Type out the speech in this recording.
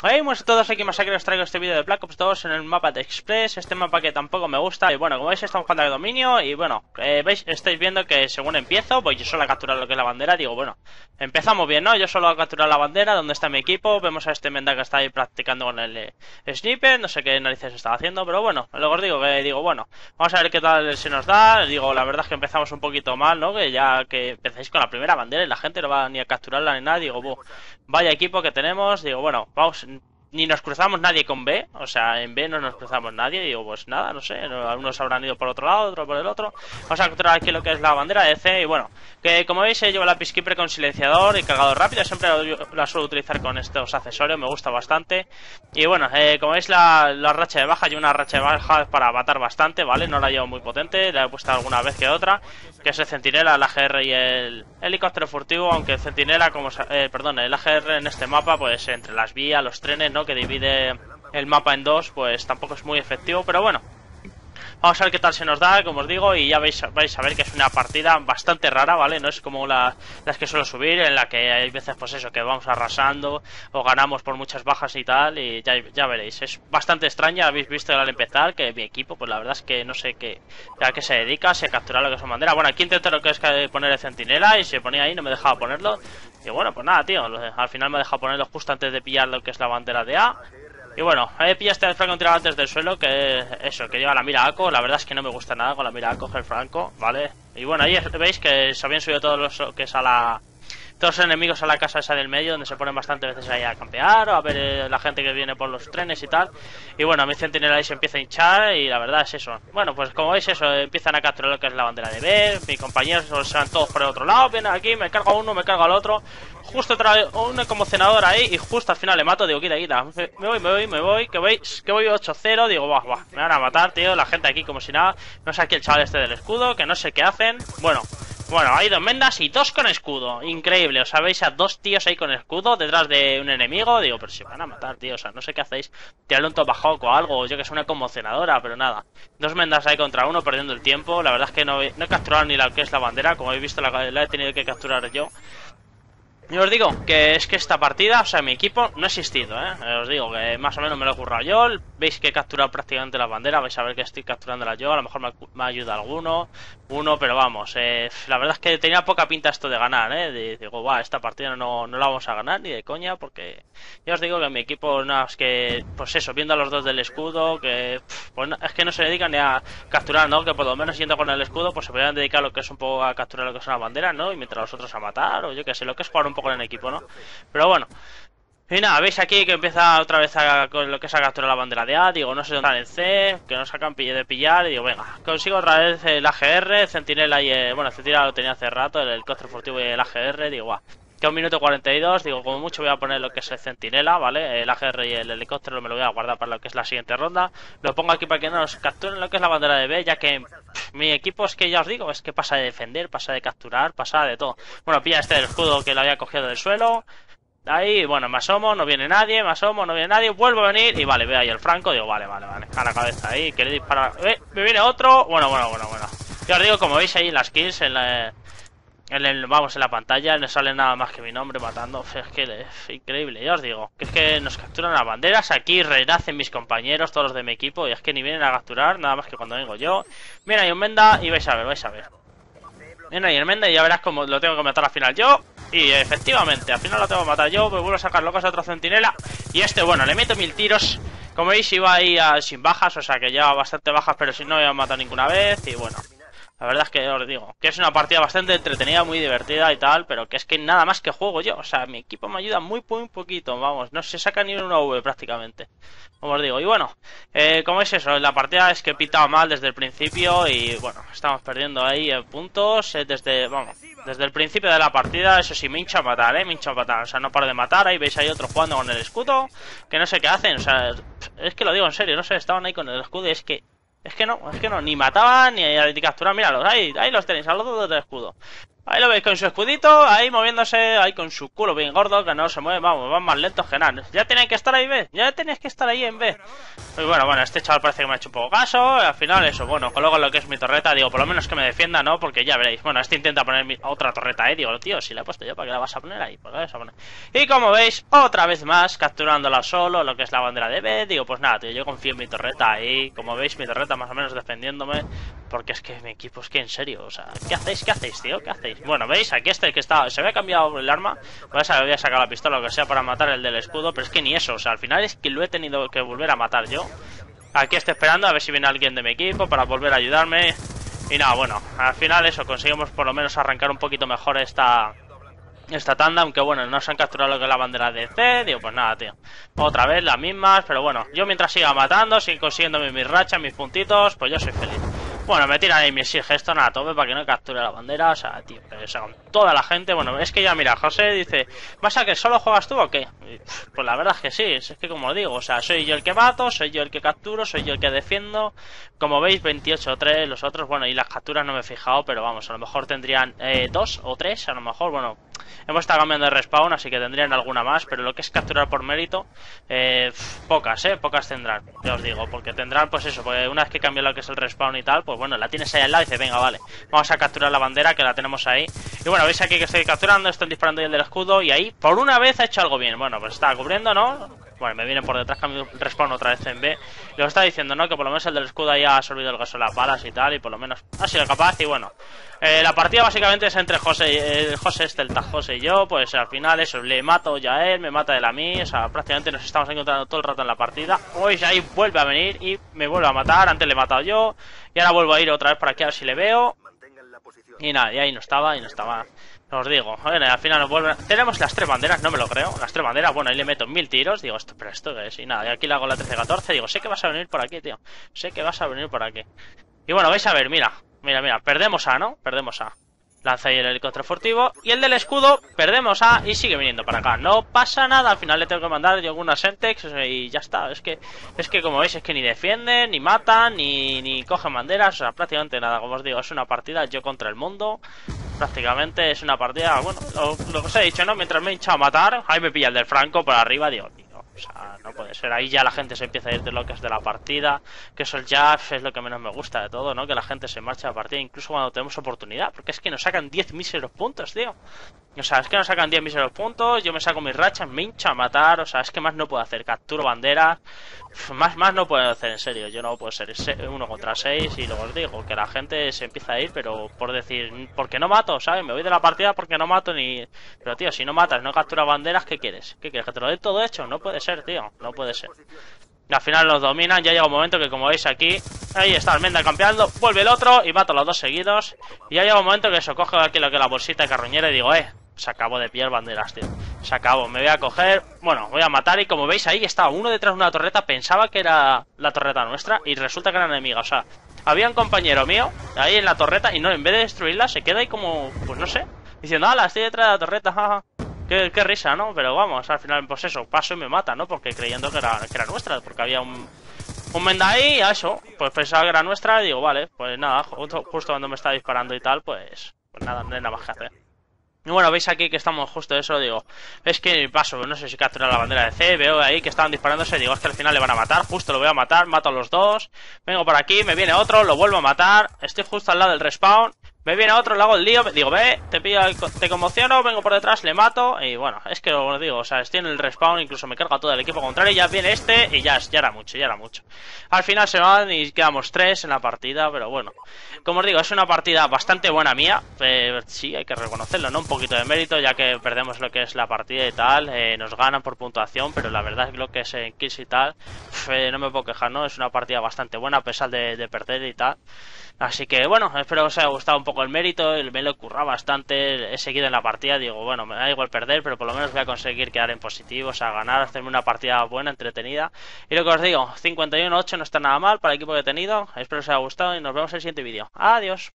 Hey, pues todos aquí Masacre os traigo este vídeo de Black Ops 2 en el mapa de Express, este mapa que tampoco me gusta, y bueno, como veis estamos jugando de dominio, y bueno, eh, veis, estáis viendo que según empiezo, voy yo solo a capturar lo que es la bandera, digo, bueno, empezamos bien, ¿no? Yo solo a capturar la bandera, donde está mi equipo, vemos a este Menda que está ahí practicando con el eh, sniper, no sé qué narices estaba haciendo, pero bueno, luego os digo que digo, bueno, vamos a ver qué tal se nos da, digo, la verdad es que empezamos un poquito mal, ¿no? Que ya que empezáis con la primera bandera y la gente no va ni a capturarla ni nada, digo, vaya equipo que tenemos, digo, bueno, vamos ni nos cruzamos nadie con B, o sea, en B no nos cruzamos nadie, digo, pues nada, no sé, algunos habrán ido por otro lado, otros por el otro. Vamos a capturar aquí lo que es la bandera de C y bueno, que como veis llevo la Peacekeeper con silenciador y cargado rápido, siempre la suelo utilizar con estos accesorios, me gusta bastante. Y bueno, eh, como veis la, la, racha de baja, yo una racha de baja para matar bastante, ¿vale? No la llevo muy potente, la he puesto alguna vez que otra, que es el Centinela, el AGR y el helicóptero furtivo, aunque el Centinela, como, eh, perdón, el AGR en este mapa, pues entre las vías, los trenes, que divide el mapa en dos, pues tampoco es muy efectivo, pero bueno. Vamos a ver qué tal se nos da, como os digo, y ya vais, vais a ver que es una partida bastante rara, ¿vale? No es como las que suelo subir, en la que hay veces, pues eso, que vamos arrasando o ganamos por muchas bajas y tal, y ya, veréis. Es bastante extraña, habéis visto al empezar que mi equipo, pues la verdad es que no sé qué, a qué se dedica, se captura lo que es su bandera. Bueno, aquí intenté lo que es poner el centinela y se ponía ahí, no me dejaba ponerlo. Y bueno, pues nada, tío, al final me ha dejado ponerlo justo antes de pillar lo que es la bandera de A. Y bueno, ahí pillaste el franco tirado antes del suelo, que eso, que lleva la mira ACO. La verdad es que no me gusta nada con la mira ACO el franco, ¿vale? Y bueno, ahí veis que se habían subido todos los que es a la todos los enemigos a la casa esa del medio, donde se ponen bastante veces ahí a campear o a ver eh, la gente que viene por los trenes y tal. Y bueno, mi centinela ahí se empieza a hinchar y la verdad es eso. Bueno, pues como veis eso, empiezan a capturar lo que es la bandera de B, mis compañeros se van todos por el otro lado, vienen aquí, me cargo uno, me cargo al otro. Justo trae uno como cenador ahí y justo al final le mato, digo, quita, quita. Me voy, me voy, me voy, que voy, que voy 8-0, digo, va, va, me van a matar, tío, la gente aquí como si nada. No sé aquí el chaval este del escudo, que no sé qué hacen. Bueno, bueno, hay dos mendas y dos con escudo. Increíble, os sabéis a dos tíos ahí con escudo detrás de un enemigo. Digo, pero si van a matar, tío. O sea, no sé qué hacéis. Tirarle un tobajoc o algo. Yo que es una conmocionadora, pero nada. Dos mendas ahí contra uno perdiendo el tiempo. La verdad es que no, he capturado ni la que es la bandera. Como habéis visto, la, la he tenido que capturar yo. Y os digo que es que esta partida, o sea, mi equipo no ha existido, ¿eh? Os digo que más o menos me lo he currado yo. Veis que he capturado prácticamente la bandera, vais a ver que estoy capturándola yo. A lo mejor me, ayuda alguno, uno, pero vamos, eh, la verdad es que tenía poca pinta esto de ganar, ¿eh? digo, va, esta partida no, no la vamos a ganar ni de coña, porque ya os digo que mi equipo, no, es que, pues eso, viendo a los dos del escudo, que pues es que no se dedican ni a capturar, ¿no? Que por lo menos yendo con el escudo, pues se podrían dedicar lo que es un poco a capturar lo que es una bandera, ¿no? Y mientras los otros a matar, o yo que sé, lo que es jugar un poco en equipo, ¿no? Pero bueno. Y nada, veis aquí que empieza otra vez a, con lo que es a capturar la bandera de A. Digo, no sé dónde está en C, que no sacan de pillar. Y digo, venga, consigo otra vez el AGR, el Centinela y el, Bueno, el Centinela lo tenía hace rato, el, el furtivo y el AGR. Digo, guau. Que un minuto 42, digo, como mucho voy a poner lo que es el centinela, ¿vale? El AGR y el helicóptero me lo voy a guardar para lo que es la siguiente ronda. Lo pongo aquí para que no nos capturen lo que es la bandera de B, ya que mi equipo es que ya os digo, es que pasa de defender, pasa de capturar, pasa de todo. Bueno, pilla este del escudo que lo había cogido del suelo. Ahí, bueno, me asomo, no viene nadie, me asomo, no viene nadie, vuelvo a venir y vale, ve ahí el franco, digo, vale, vale, vale, a la cabeza ahí, que le dispara. Eh, me viene otro, bueno, bueno, bueno, bueno. Ya os digo, como veis ahí en las kills, en la, el, vamos, en la pantalla no sale nada más que mi nombre matando. Es que es increíble, ya os digo. Que es que nos capturan las banderas. Aquí renacen mis compañeros, todos los de mi equipo. Y es que ni vienen a capturar, nada más que cuando vengo yo. Mira, hay un Menda y vais a ver, vais a ver. Mira, hay un Menda y ya verás cómo lo tengo que matar al final yo. Y efectivamente, al final lo tengo que matar yo. Me vuelvo a sacar locos a otro centinela. Y este, bueno, le meto mil tiros. Como veis, iba ahí sin bajas, o sea que lleva bastante bajas, pero si no, me a matar ninguna vez. Y bueno, la verdad es que os digo, que es una partida bastante entretenida, muy divertida y tal, pero que es que nada más que juego yo. O sea, mi equipo me ayuda muy, muy poquito, vamos, no se saca ni una V prácticamente. Como os digo, y bueno, eh, como es eso, la partida es que he pitado mal desde el principio y bueno, estamos perdiendo ahí puntos eh, desde, vamos, desde el principio de la partida, eso sí, me hincha a matar, eh, me hincha a matar, o sea, no paro de matar, ahí veis ahí otro jugando con el escudo, que no sé qué hacen, o sea, es que lo digo en serio, no sé, estaban ahí con el escudo y es que es que no, es que no, ni mataban ni, capturaban. Míralos, ahí, ahí los tenéis, a los dos de escudo. Ahí lo veis con su escudito, ahí moviéndose, ahí con su culo bien gordo, que no se mueve, vamos, van más lentos que nada. Ya tenéis que estar ahí, ¿ves? Ya tenéis que estar ahí en B. Y bueno, bueno, este chaval parece que me ha hecho un poco caso, al final eso, bueno, coloco lo que es mi torreta, digo, por lo menos que me defienda, ¿no? Porque ya veréis, bueno, este intenta poner mi otra torreta ahí, digo, tío, si la he puesto yo, ¿para qué la vas a poner ahí? ¿Para qué la a poner? Y como veis, otra vez más, capturándola solo, lo que es la bandera de B, digo, pues nada, tío, yo confío en mi torreta ahí, como veis, mi torreta más o menos defendiéndome, porque es que mi equipo es que en serio, o sea, ¿qué hacéis? ¿Qué hacéis, tío? ¿Qué hacéis? Bueno, veis, aquí este que está, se había cambiado el arma, voy a, voy sacar la pistola o que sea para matar el del escudo, pero es que ni eso, o sea, al final es que lo he tenido que volver a matar yo. Aquí estoy esperando a ver si viene alguien de mi equipo para volver a ayudarme. Y nada, bueno, al final eso, conseguimos por lo menos arrancar un poquito mejor esta, esta tanda, aunque bueno, no se han capturado lo que es la bandera de C, digo, pues nada, tío. Otra vez las mismas, pero bueno, yo mientras siga matando, sigo consiguiendo mis rachas, mis puntitos, pues yo soy feliz. Bueno, me tiran ahí mis gestos a tope para que no capture la bandera. O sea, tío, que sea, con toda la gente. Bueno, es que ya, mira, José dice, ¿vas a que solo juegas tú o qué? pues la verdad es que sí, es que como digo, o sea, soy yo el que mato, soy yo el que capturo, soy yo el que defiendo. Como veis, 28-3, los otros, bueno, y las capturas no me he fijado, pero vamos, a lo mejor tendrían eh, dos o tres, a lo mejor, bueno, hemos estado cambiando de respawn, así que tendrían alguna más, pero lo que es capturar por mérito, eh, pocas, eh, pocas tendrán, ya os digo, porque tendrán, pues eso, porque una vez que cambie lo que es el respawn y tal, pues bueno, la tienes ahí al lado y dices, venga, vale, vamos a capturar la bandera que la tenemos ahí. Y bueno, veis aquí que estoy capturando, estoy disparando el del escudo y ahí, por una vez ha hecho algo bien. Bueno, pues está cubriendo, ¿no? Bueno, me viene por detrás, cambio respawn otra vez en B. Lo está diciendo, ¿no? Que por lo menos el del escudo ahí ha absorbido el gaso de las balas y tal, y por lo menos ha sido capaz. Y bueno, eh, la partida básicamente es entre José, el José este, el José y yo. Pues al final eso, le mato ya a él, me mata él a mí. O sea, prácticamente nos estamos encontrando todo el rato en la partida. Hoy ahí vuelve a venir y me vuelve a matar. Antes le he matado yo. Y ahora vuelvo a ir otra vez para aquí a ver si le veo. Y nada, y ahí no estaba, y no estaba. Os digo, bueno, al final nos vuelven. Tenemos las tres banderas, no me lo creo. Las tres banderas, bueno, ahí le meto mil tiros. Digo, esto, pero esto es. Y nada, y aquí le hago la 13-14. Digo, sé que vas a venir por aquí, tío. Sé que vas a venir por aquí. Y bueno, vais a ver, mira. Mira, mira, perdemos A, ¿no? Perdemos A. Lanza ahí el helicóptero furtivo. Y el del escudo, perdemos A y sigue viniendo para acá. No pasa nada, al final le tengo que mandar yo alguna Sentex y ya está. Es que, es que como veis, es que ni defienden, ni matan, ni, ni cogen banderas. O sea, prácticamente nada, como os digo, es una partida yo contra el mundo. Prácticamente es una partida, bueno, lo, lo que os he dicho, ¿no? Mientras me he hinchado a matar, ahí me pilla el del Franco por arriba, digo, o sea, no puede ser. Ahí ya la gente se empieza a ir de lo que es de la partida. Que eso ya es lo que menos me gusta de todo, ¿no? Que la gente se marcha a la partida, incluso cuando tenemos oportunidad. Porque es que nos sacan 10 míseros puntos, tío. O sea, es que nos sacan 10 míseros puntos. Yo me saco mis rachas, me hincha a matar. O sea, es que más no puedo hacer. Capturo bandera. Más, más no puedo hacer, en serio. Yo no puedo ser uno contra 6. Y luego os digo que la gente se empieza a ir, pero por decir, porque no mato, ¿sabes? Me voy de la partida porque no mato ni. Pero tío, si no matas, no capturas banderas, ¿qué quieres? ¿Qué quieres? ¿Que te lo dé todo hecho? No puede ser tío. No puede ser. al final los dominan. Ya llega un momento que, como veis aquí, ahí está Almenda campeando. Vuelve el otro y mato los dos seguidos. Y ya llega un momento que se coge aquí lo que la bolsita de carroñera y digo, eh, se acabó de pillar banderas, tío. Se acabó. Me voy a coger. Bueno, voy a matar. Y como veis ahí está uno detrás de una torreta. Pensaba que era la torreta nuestra. Y resulta que era enemiga. O sea, había un compañero mío ahí en la torreta. Y no, en vez de destruirla, se queda ahí como, pues no sé. Diciendo, ah, estoy detrás de la torreta, jaja. Qué, risa, ¿no? Pero vamos, al final, pues eso, paso y me mata, ¿no? Porque creyendo que era, que era nuestra, porque había un, un menda ahí, a eso, pues pensaba que era nuestra y digo, vale, pues nada, justo, cuando me está disparando y tal, pues, pues nada, no hay nada más que hacer. Y bueno, veis aquí que estamos justo eso, digo, es que paso, no sé si captura la bandera de C, veo ahí que estaban disparándose, digo, que al final le van a matar, justo lo voy a matar, mato a los dos, vengo por aquí, me viene otro, lo vuelvo a matar, estoy justo al lado del respawn, me viene otro, le hago el lío, digo, ve, te pillo, te conmociono, vengo por detrás, le mato, y bueno, es que lo digo, o sea, estoy en el respawn, incluso me carga todo el equipo contrario, ya viene este, y ya, ya era mucho, ya era mucho. Al final se van y quedamos tres en la partida, pero bueno, como os digo, es una partida bastante buena mía, eh, sí, hay que reconocerlo, ¿no? Un poquito de mérito, ya que perdemos lo que es la partida y tal, eh, nos ganan por puntuación, pero la verdad es lo que es en kills y tal, eh, no me puedo quejar, ¿no? Es una partida bastante buena a pesar de perder y tal. Así que bueno, espero que os haya gustado un poco el mérito, me lo he currado bastante, he seguido en la partida, digo, bueno, me da igual perder, pero por lo menos voy a conseguir quedar en positivo, o sea, ganar, hacerme una partida buena, entretenida. Y lo que os digo, 51-8 no está nada mal para el equipo que he tenido, espero que os haya gustado y nos vemos en el siguiente vídeo. Adiós.